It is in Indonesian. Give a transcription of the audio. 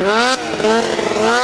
Wow.